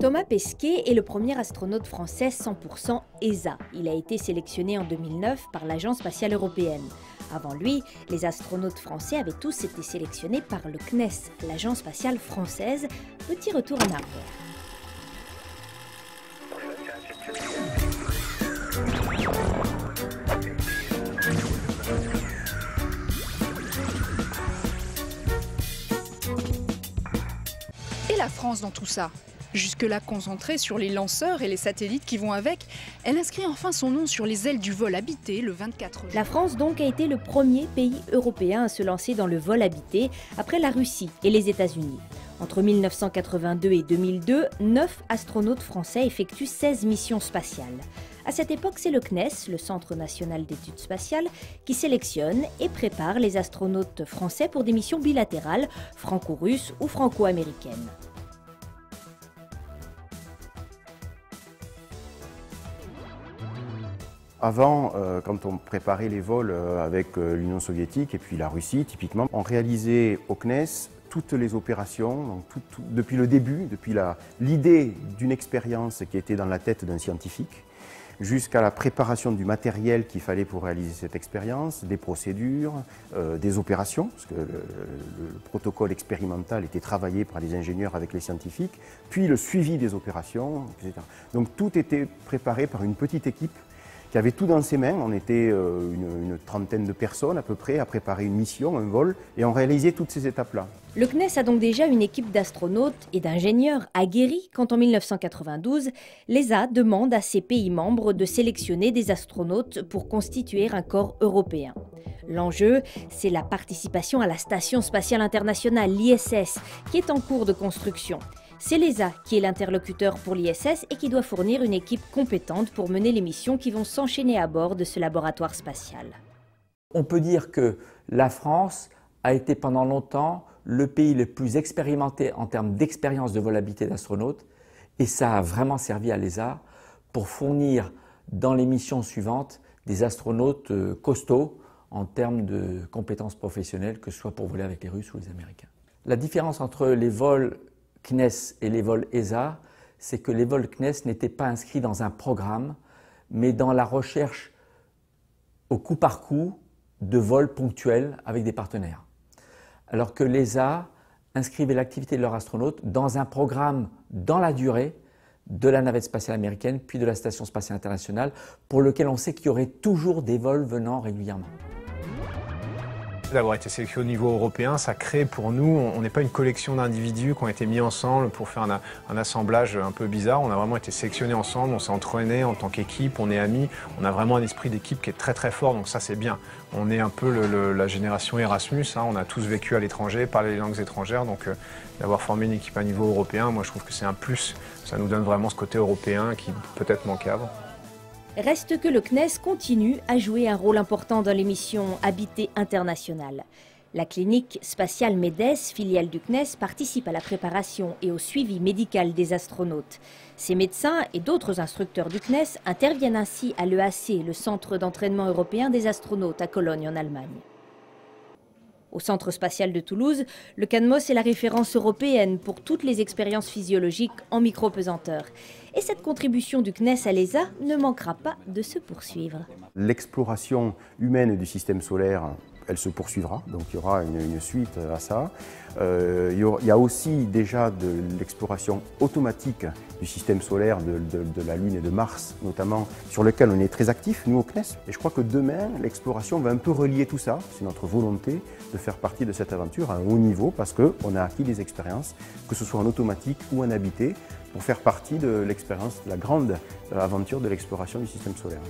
Thomas Pesquet est le premier astronaute français 100% ESA. Il a été sélectionné en 2009 par l'Agence spatiale européenne. Avant lui, les astronautes français avaient tous été sélectionnés par le CNES, l'Agence spatiale française. Petit retour en arrière. La France dans tout ça Jusque-là concentrée sur les lanceurs et les satellites qui vont avec, elle inscrit enfin son nom sur les ailes du vol habité le 24 juin. La France donc a été le premier pays européen à se lancer dans le vol habité après la Russie et les États-Unis. Entre 1982 et 2002, 9 astronautes français effectuent 16 missions spatiales. À cette époque, c'est le CNES, le Centre national d'études spatiales, qui sélectionne et prépare les astronautes français pour des missions bilatérales, franco-russes ou franco-américaines. Avant, euh, quand on préparait les vols euh, avec euh, l'Union soviétique et puis la Russie, typiquement, on réalisait au CNES toutes les opérations, depuis le début, depuis l'idée d'une expérience qui était dans la tête d'un scientifique, jusqu'à la préparation du matériel qu'il fallait pour réaliser cette expérience, des procédures, des opérations, parce que le, protocole expérimental était travaillé par les ingénieurs avec les scientifiques, puis le suivi des opérations, etc. Donc tout était préparé par une petite équipe qui avait tout dans ses mains. On était euh, une, trentaine de personnes à peu près à préparer une mission, un vol, et on réalisait toutes ces étapes-là. Le CNES a donc déjà une équipe d'astronautes et d'ingénieurs aguerris quand en 1992, l'ESA demande à ses pays membres de sélectionner des astronautes pour constituer un corps européen. L'enjeu, c'est la participation à la Station spatiale internationale, l'ISS, qui est en cours de construction. C'est l'ESA qui est l'interlocuteur pour l'ISS et qui doit fournir une équipe compétente pour mener les missions qui vont s'enchaîner à bord de ce laboratoire spatial. On peut dire que la France a été pendant longtemps le pays le plus expérimenté en termes d'expérience de volabilité d'astronautes et ça a vraiment servi à l'ESA pour fournir dans les missions suivantes des astronautes euh, costauds en termes de compétences professionnelles, que ce soit pour voler avec les Russes ou les Américains. La différence entre les vols CNES et les vols ESA, c'est que les vols CNES n'étaient pas inscrits dans un programme, mais dans la recherche au coup par coup de vols ponctuels avec des partenaires. Alors que l'ESA inscrivait l'activité de leurs astronautes dans un programme dans la durée de la navette spatiale américaine puis de la Station spatiale internationale pour lequel on sait qu'il y aurait toujours des vols venant régulièrement d'avoir été sélectionné au niveau européen, ça crée pour nous, on n'est pas une collection d'individus qui ont été mis ensemble pour faire un, assemblage un peu bizarre. On a vraiment été sélectionnés ensemble, on s'est entraînés en tant qu'équipe, on est amis, on a vraiment un esprit d'équipe qui est très très fort, donc ça c'est bien. On est un peu la génération Erasmus, hein. on a tous vécu à l'étranger, parlé les langues étrangères, donc euh, d'avoir formé une équipe à niveau européen, moi je trouve que c'est un plus. Ça nous donne vraiment ce côté européen qui peut-être manquait avant. Reste que le CNES continue à jouer un rôle important dans l'émission Habité internationale. La clinique spatiale MEDES, filiale du CNES, participe à la préparation et au suivi médical des astronautes. Ces médecins et d'autres instructeurs du CNES interviennent ainsi à l'EAC, le Centre d'entraînement européen des astronautes à Cologne en Allemagne. Au Centre spatial de Toulouse, le CANMOS est la référence européenne pour toutes les expériences physiologiques en micro-pesanteur. Et cette contribution du CNES à l'ESA ne manquera pas de se poursuivre. L'exploration humaine du système solaire elle se poursuivra, donc il y aura une, suite à ça. Euh, il, y a aussi déjà de l'exploration automatique du système solaire, de, la Lune et de Mars notamment, sur lequel on est très actif, nous au CNES. Et je crois que demain, l'exploration va un peu relier tout ça. C'est notre volonté de faire partie de cette aventure à un haut niveau parce qu'on a acquis des expériences, que ce soit en automatique ou en habité, pour faire partie de l'expérience, de la grande aventure de l'exploration du système solaire.